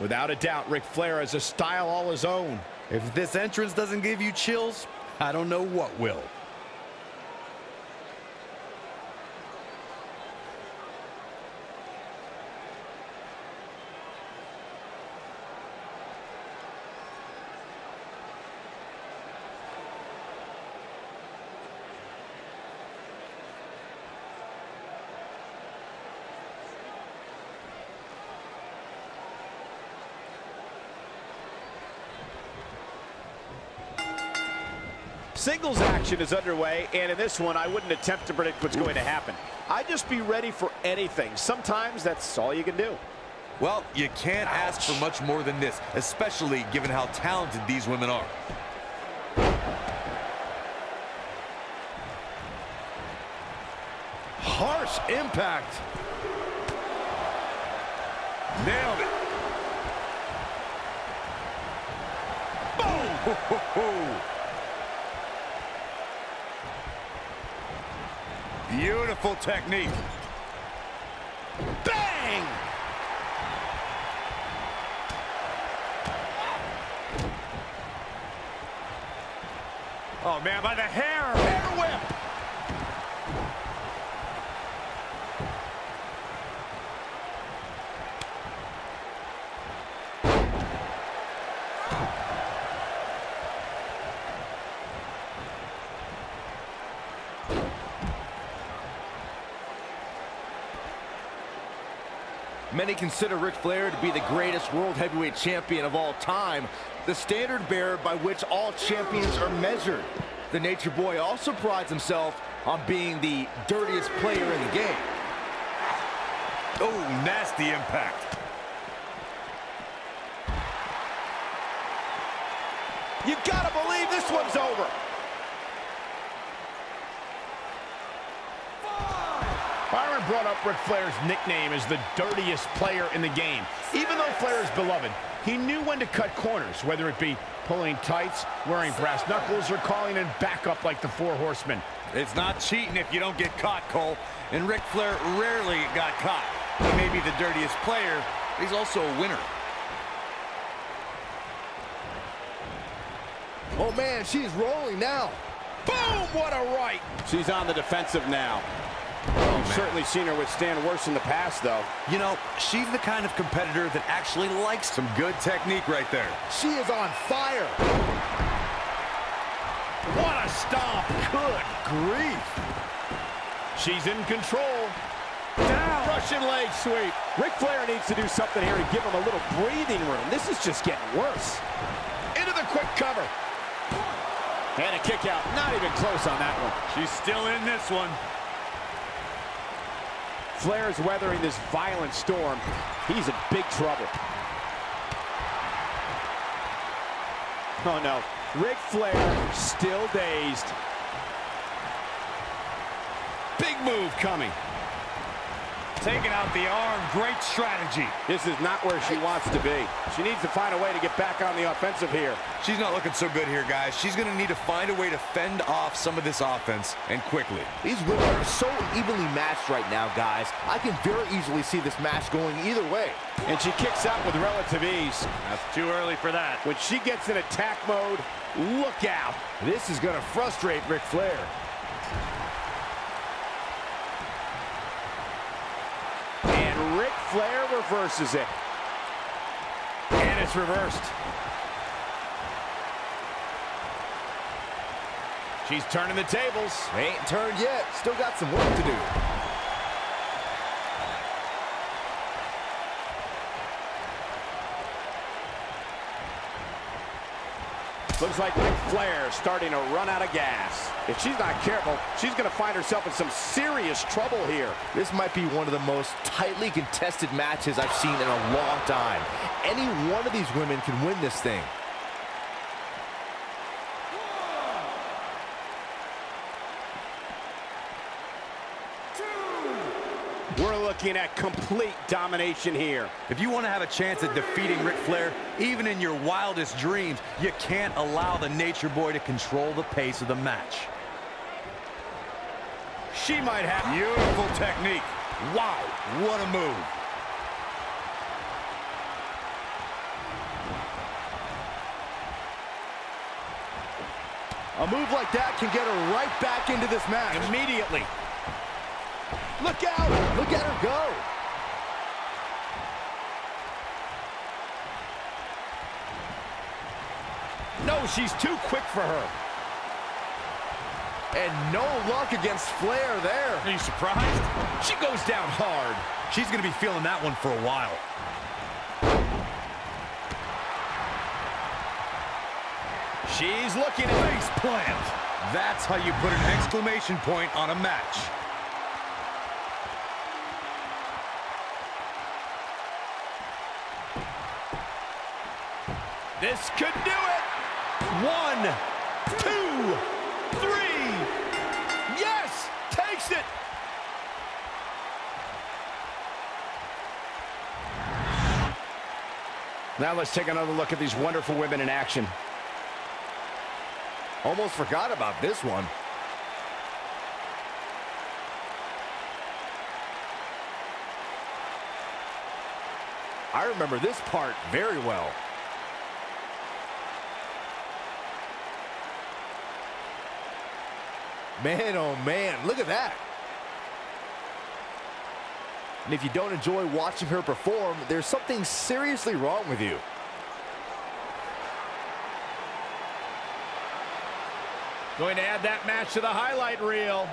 Without a doubt, Ric Flair has a style all his own. If this entrance doesn't give you chills, I don't know what will. Singles action is underway, and in this one, I wouldn't attempt to predict what's going to happen. I'd just be ready for anything. Sometimes that's all you can do. Well, you can't Ouch. ask for much more than this, especially given how talented these women are. Harsh impact. Nailed it. Boom! Beautiful technique. Bang! Oh, man, by the hair. Hair whip. Many consider Ric Flair to be the greatest World Heavyweight Champion of all time, the standard bearer by which all champions are measured. The Nature Boy also prides himself on being the dirtiest player in the game. Oh, nasty impact. You gotta believe this one's over. Byron brought up Ric Flair's nickname as the dirtiest player in the game. Even though Flair is beloved, he knew when to cut corners, whether it be pulling tights, wearing brass knuckles, or calling in backup like the Four Horsemen. It's not cheating if you don't get caught, Cole. And Ric Flair rarely got caught. He may be the dirtiest player, but he's also a winner. Oh, man, she's rolling now. Boom, what a right. She's on the defensive now. You've certainly seen her withstand worse in the past, though. You know, she's the kind of competitor that actually likes some good technique right there. She is on fire. What a stomp. Good grief. She's in control. Down. Russian leg sweep. Ric Flair needs to do something here and give him a little breathing room. This is just getting worse. Into the quick cover. And a kick out. Not even close on that one. She's still in this one. Flair is weathering this violent storm. He's in big trouble. Oh, no. Ric Flair still dazed. Big move coming. Taking out the arm, great strategy. This is not where she wants to be. She needs to find a way to get back on the offensive here. She's not looking so good here, guys. She's going to need to find a way to fend off some of this offense, and quickly. These women are so evenly matched right now, guys. I can very easily see this match going either way. And she kicks out with relative ease. That's too early for that. When she gets in attack mode, look out. This is going to frustrate Ric Flair. Flair reverses it. And it's reversed. She's turning the tables. They ain't turned yet. Still got some work to do. Looks like Ric Flair starting to run out of gas. If she's not careful, she's going to find herself in some serious trouble here. This might be one of the most tightly contested matches I've seen in a long time. Any one of these women can win this thing. We're looking at complete domination here. If you want to have a chance at defeating Ric Flair, even in your wildest dreams, you can't allow the Nature Boy to control the pace of the match. She might have beautiful technique. Wow, what a move. A move like that can get her right back into this match. Immediately. Look out! Look at her go. No, she's too quick for her. And no luck against Flair there. Are you surprised? She goes down hard. She's going to be feeling that one for a while. She's looking at Face plant. That's how you put an exclamation point on a match. This could do it. One, two, three. Yes, takes it. Now let's take another look at these wonderful women in action. Almost forgot about this one. I remember this part very well. Man, oh man, look at that. And if you don't enjoy watching her perform, there's something seriously wrong with you. Going to add that match to the highlight reel.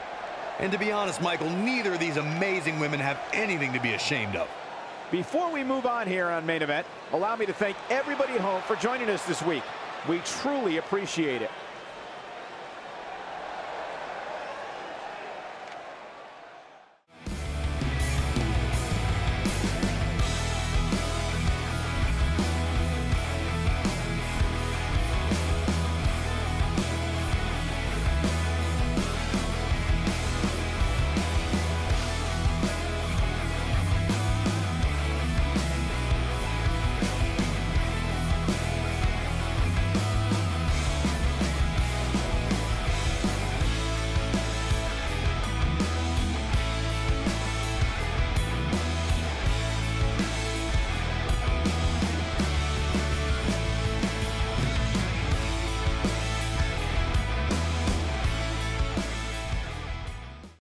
And to be honest, Michael, neither of these amazing women have anything to be ashamed of. Before we move on here on Main Event, allow me to thank everybody at home for joining us this week. We truly appreciate it.